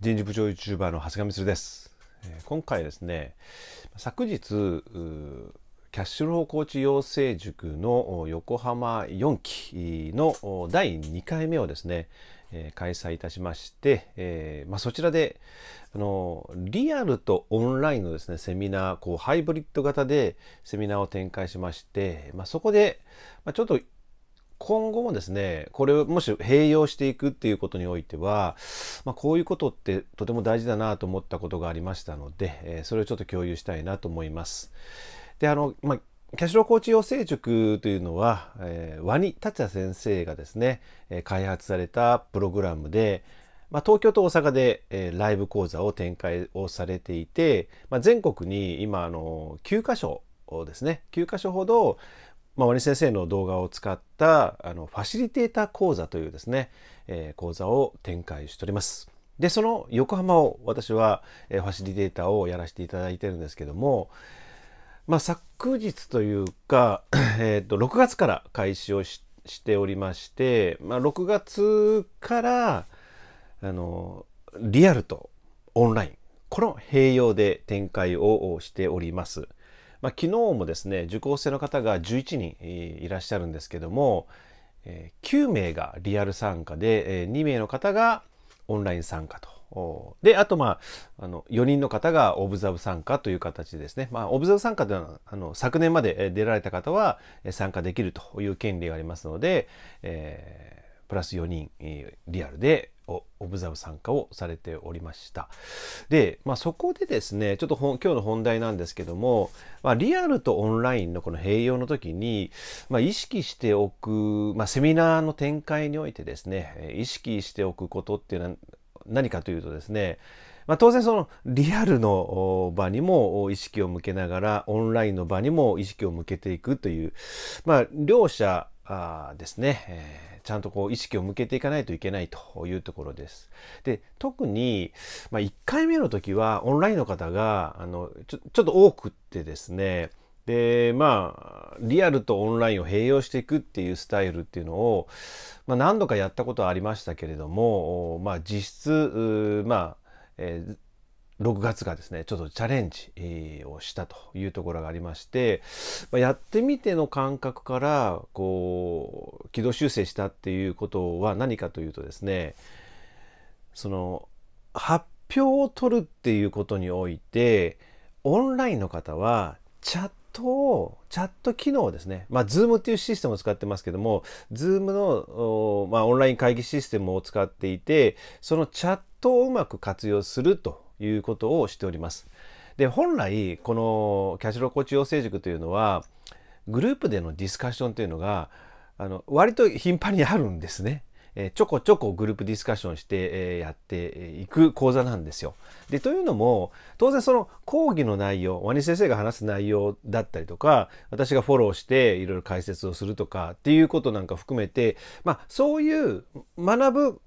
人事部長 YouTuber の長谷川光です。今回ですね、昨日、キャッシュフローコーチ養成塾の横浜4期の第2回目をですね、開催いたしまして、えま、そちらであのリアルとオンラインのですねセミナーこうハイブリッド型でセミナーを展開しまして、まあ、そこで、まあ、ちょっと今後もですね、これをもし併用していくっていうことにおいては、まあ、こういうことってとても大事だなと思ったことがありましたので、え、それをちょっと共有したいなと思います。で、あの、まあ、キャシュロコーチ養成塾というのは、えー、ワニ達也先生がですね、開発されたプログラムで、まあ、東京と大阪で、えー、ライブ講座を展開をされていて、まあ、全国に今あの9箇所ですね9箇所ほどまあ、ワニ先生の動画を使ったあのファシリテーター講座というですね、えー、講座を展開しております。で、その横浜を私は、えー、ファシリテーターをやらせていただいてるんですけども、まあ、昨日というか、えー、と6月から開始をしておりまして、まあ、6月からあのリアルとオンラインこの併用で展開をしております。まあ、昨日もですね受講生の方が11人いらっしゃるんですけども9名がリアル参加で2名の方がオンライン参加と。で、あと、まあ、あの、4人の方がオブザブ参加という形ですね。まあ、オブザブ参加というのは、あの、昨年まで出られた方は参加できるという権利がありますので、えー、プラス4人、リアルでオブザブ参加をされておりました。で、まあ、そこでですね、ちょっと今日の本題なんですけども、まあ、リアルとオンラインのこの併用の時に、まあ、意識しておく、まあ、セミナーの展開においてですね、意識しておくことっていうのは何かというとですね、まあ、当然そのリアルの場にも意識を向けながらオンラインの場にも意識を向けていくという、まあ、両者ですね、ちゃんとこう意識を向けていかないといけないというところです。で特に、まあ、1回目の時はオンラインの方があのちょちょっと多くってですねでまあリアルとオンラインを併用していくっていうスタイルっていうのを、まあ、何度かやったことはありましたけれども、まあ、実質まあ、えー6月がですねちょっとチャレンジをしたというところがありましてやってみての感覚からこう軌道修正したっていうことは何かというとですねその発表を取るっていうことにおいてオンラインの方はチャットをチャット機能ですね。まあ、Zoom っていうシステムを使ってますけども、Zoom の、まあ、オンライン会議システムを使っていて、そのチャットをうまく活用するということをしております。で本来このキャッシュローコーチ養成塾というのはグループでのディスカッションというのがあの割と頻繁にあるんですね。えちょこちょこグループディスカッションして、えやっていく講座なんですよ。でというのも当然その講義の内容ワニ先生が話す内容だったりとか私がフォローしていろいろ解説をするとかっていうことなんか含めてまあそういう学ぶ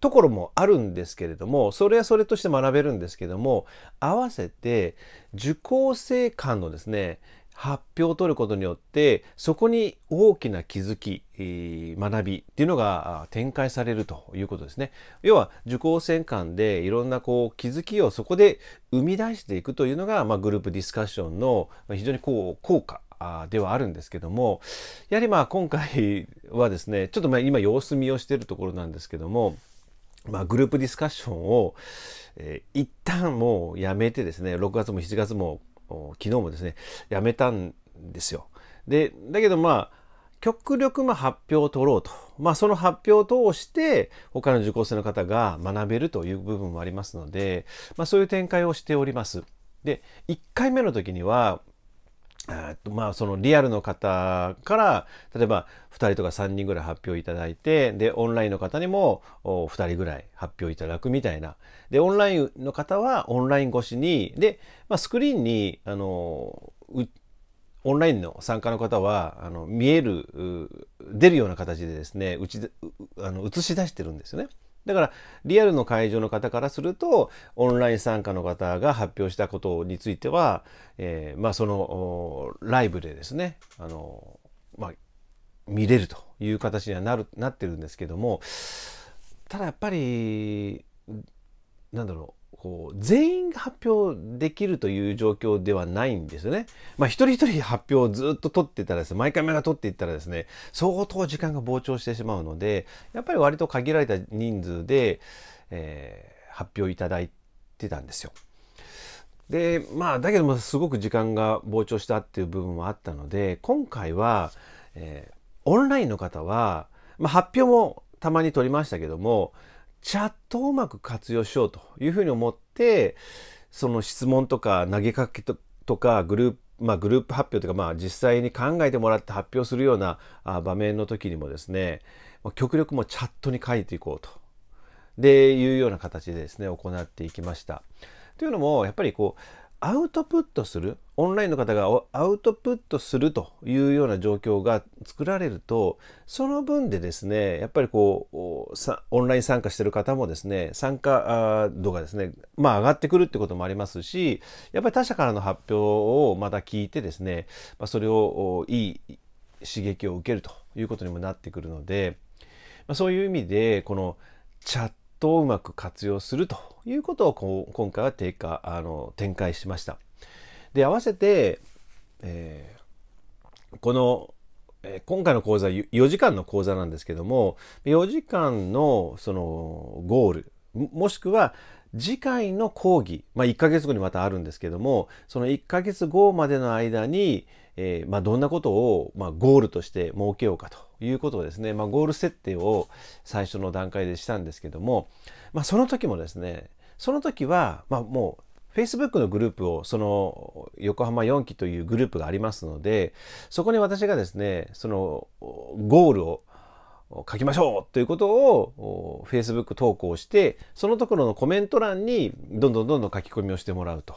ところもあるんですけれどもそれはそれとして学べるんですけども合わせて受講生間のですね発表を取ることによってそこに大きな気づき学びっていうのが展開されるということですね。要は受講生間でいろんなこう気づきをそこで生み出していくというのが、まあ、グループディスカッションの非常にこう効果ではあるんですけどもやはりまあ今回はですねちょっとまあ今様子見をしているところなんですけども、まあ、グループディスカッションを、えー、一旦もうやめてですね6月も7月も昨日もですねやめたんですよ。でだけどまあ極力ま発表を取ろうと。まあその発表を通して他の受講生の方が学べるという部分もありますので、まあそういう展開をしております。で、1回目の時にはまあそのリアルの方から例えば2人とか3人ぐらい発表いただいてでオンラインの方にも2人ぐらい発表いただくみたいなでオンラインの方はオンライン越しにで、まあ、スクリーンにあのオンラインの参加の方はあの見える出るような形でですねうちあの映し出してるんですよね。だからリアルの会場の方からするとオンライン参加の方が発表したことについては、えー、まあそのライブでですねあの、まあ、見れるという形にはなるなってるんですけどもただやっぱりなんだろうこう全員が発表できるという状況ではないんですよね。まあ一人一人発表をずっと取ってたらですね毎回目が取っていったらですね相当時間が膨張してしまうのでやっぱり割と限られた人数で、えー、発表いただいてたんですよ。でまあだけどもすごく時間が膨張したっていう部分もあったので今回は、えー、オンラインの方は、まあ、発表もたまに取りましたけどもチャットをうまく活用しようというふうに思ってその質問とか投げかけとかグループまあ、グループ発表というか、まあ、実際に考えてもらって発表するような場面の時にもですね極力もチャットに書いていこうとでいうような形でですね行っていきました。というのもやっぱりこうアウトプットする？オンラインの方がアウトプットするというような状況が作られるとその分でですねやっぱりこうオンライン参加してる方もですね参加度がですねまあ上がってくるってこともありますしやっぱり他者からの発表をまた聞いてですね、まあ、それをいい刺激を受けるということにもなってくるので、まあ、そういう意味でこのチャットトをうまく活用するということをこう今回は低下あの展開しました。で合わせて、えー、この、えー、今回の講座4時間の講座なんですけども4時間のそのゴールもしくは次回の講義、まあ、1ヶ月後にまたあるんですけどもその1ヶ月後までの間に、えーまあ、どんなことを、まあ、ゴールとして設けようかということをですね、まあ、ゴール設定を最初の段階でしたんですけども、まあ、その時もですねその時は、まあ、もう Facebook のグループをその横浜4期というグループがありますのでそこに私がですねそのゴールを書きましょうということを Facebook 投稿してそのところのコメント欄にどんどんどんどん書き込みをしてもらうと。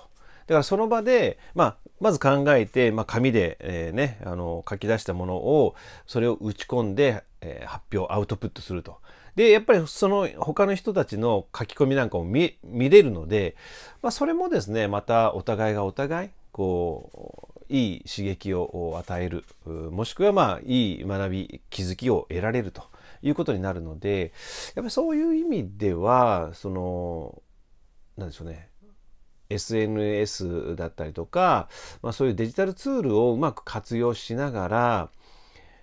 だからその場で、まあ、まず考えて、まあ、紙で、えー、ね、あの書き出したものをそれを打ち込んで、えー、発表アウトプットすると。でやっぱりその他の人たちの書き込みなんかも見れるので、まあ、それもですねまたお互いがお互いこういい刺激を与えるもしくはまあいい学び気づきを得られるということになるのでやっぱりそういう意味ではそのなんでしょうね SNS だったりとか、まあ、そういうデジタルツールをうまく活用しながら、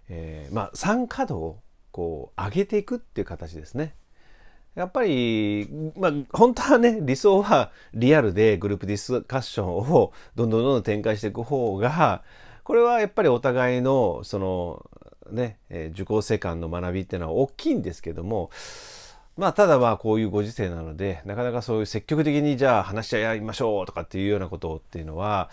えー、まあ、参加度をこう上げていくっていう形ですね。やっぱり、まあ、本当はね、理想はリアルでグループディスカッションをどんどんどんどん展開していく方が、これはやっぱりお互いの、その、ね、受講生間の学びっていうのは大きいんですけども、まあ、ただまあこういうご時世なのでなかなかそういう積極的にじゃあ話し合いましょうとかっていうようなことっていうのは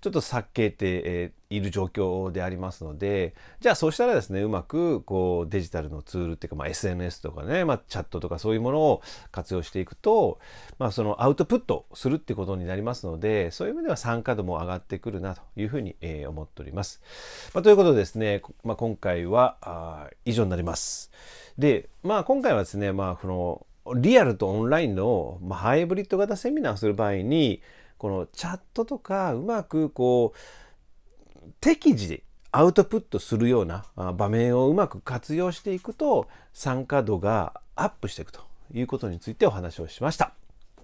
ちょっと避けている状況でありますのでじゃあそうしたらですねうまくこうデジタルのツールっていうか、まあ、SNS とかね、まあ、チャットとかそういうものを活用していくと、まあ、そのアウトプットするってことになりますのでそういう意味では参加度も上がってくるなというふうに、えー、思っております。まあ、ということでですね、まあ、今回はあ以上になります。で、まあ今回はですね、まあこのリアルとオンラインの、まあ、ハイブリッド型セミナーをする場合に、このチャットとかうまくこう適時アウトプットするような場面をうまく活用していくと参加度がアップしていくということについてお話をしました。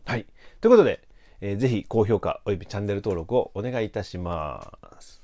はい。ということで、えー、ぜひ高評価およびチャンネル登録をお願いいたします。